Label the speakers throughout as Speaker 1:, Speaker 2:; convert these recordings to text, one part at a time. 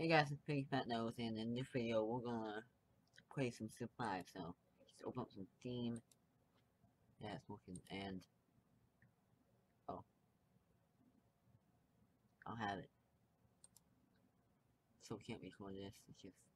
Speaker 1: Hey guys, it's Piggy Fat Nose, and in this video, we're gonna play some 5, so just open up some Steam. Yeah, it's working, and oh, I'll have it. So we can't record this. It's just.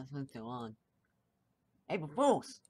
Speaker 1: It's been so long. April Fools!